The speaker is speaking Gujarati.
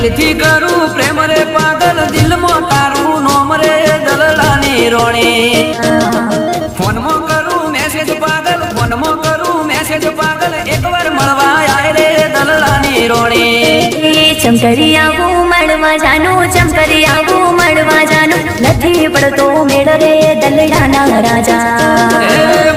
દિલથી કરું પ્રેમ રે પાગલ દિલમાં તારું નોમ રે દલલાની રોણી. ફોનમાં કરું મેસેજ પાગલ ફોનમાં કરું મેસેજ પાગલ એકવાર મળવા આય રે દલલાની રોણી. ચમકરી આવું મળવા જાનું ચમકરી આવું મળવા જાનું. નથી પડતો મેળ રે દલડાના રાજા.